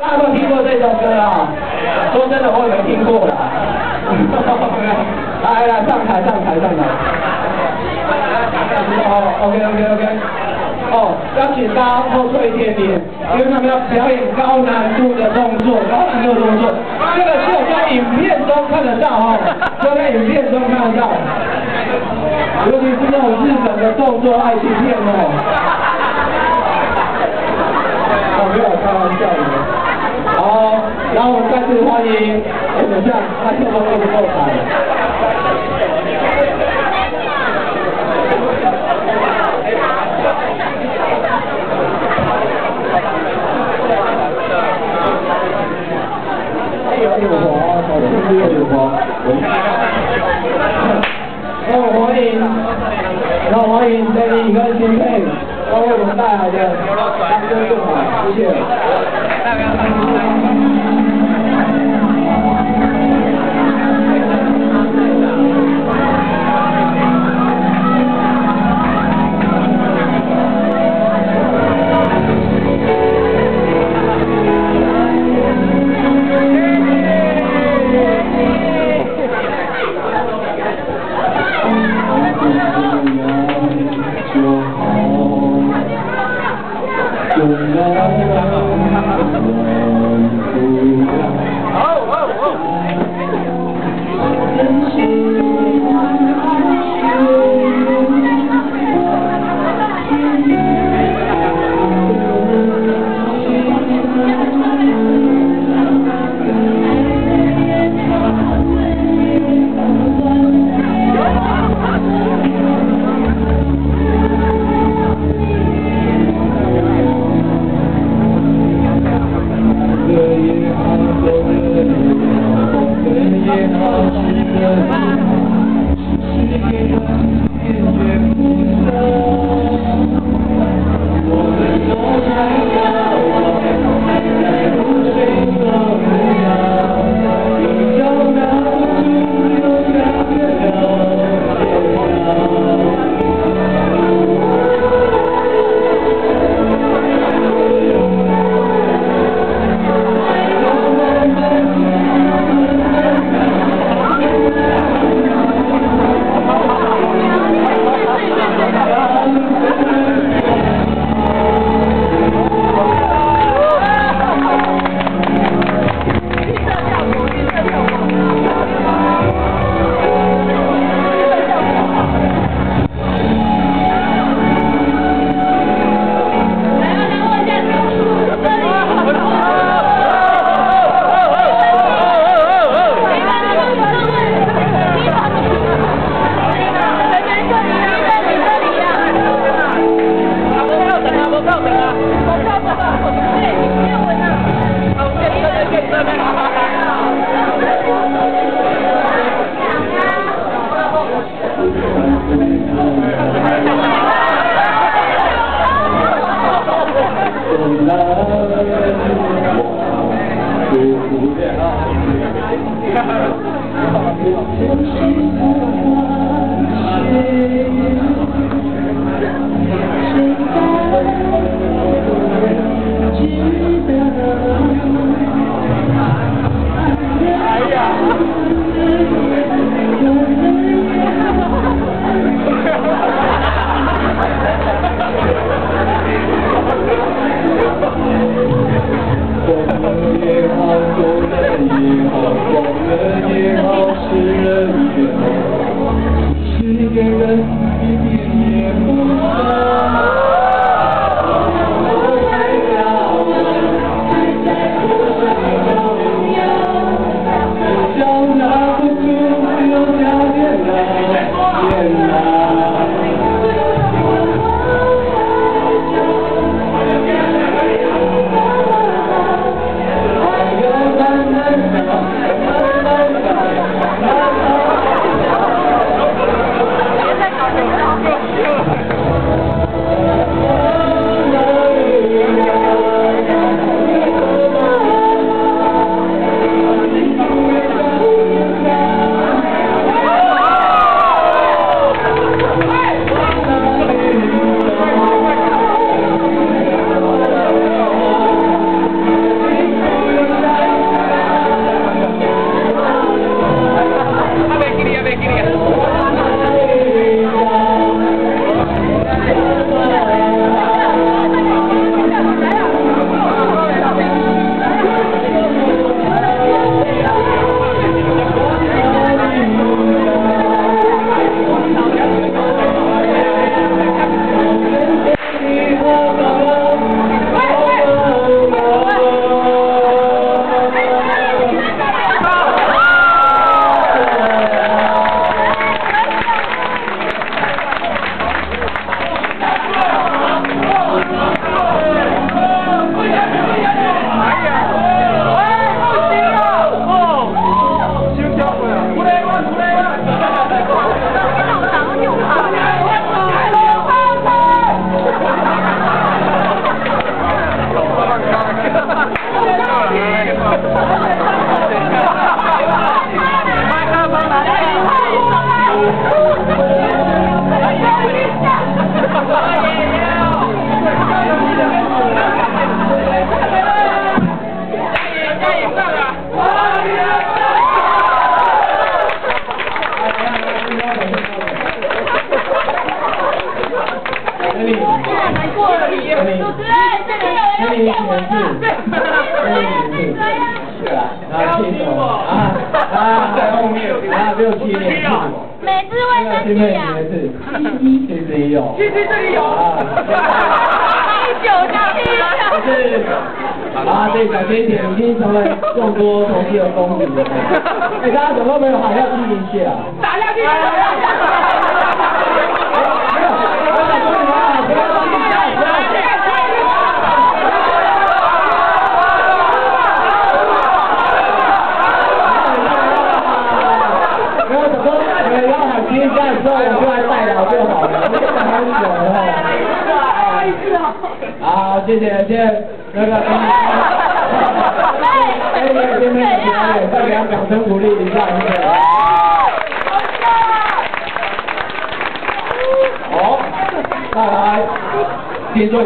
大家都听过这首歌啊？说真的，我也没听过啦。来来，上台上台上台。哦，OK OK OK。哦，邀请大家后退一点点，因为他们要表演高难度的动作，高难度的动作。这个是我在影片中看得到哦，就在影片中看得到。尤其是那种日本的动作爱情片哦。我没有开玩笑的。好，然后我们再次欢迎，哎，等一下，麦克风够够长？有有黄，好，兄弟有黄。那我欢迎，那我欢迎 Danny 跟新佩，帮我们带来的当歌更好，谢谢。对啊，然后亲手啊啊在后面啊六七年次，每次卫生新妹巾啊，节是其实也有，其实这里有啊，第九张第就九，是啊，对，小甜甜已经成为众多同事的公主了。哎，大家有没有喊要记一下？打下去！没有，我想说你们啊，不要记一下，不要记一下。没有，想说你们要喊第一下的时候，我就来代聊就好了，不用喊很久了。好，谢谢，谢谢那个。哎，你们今天的表演，再给他掌声鼓励一下，谢谢。好，再来，听说。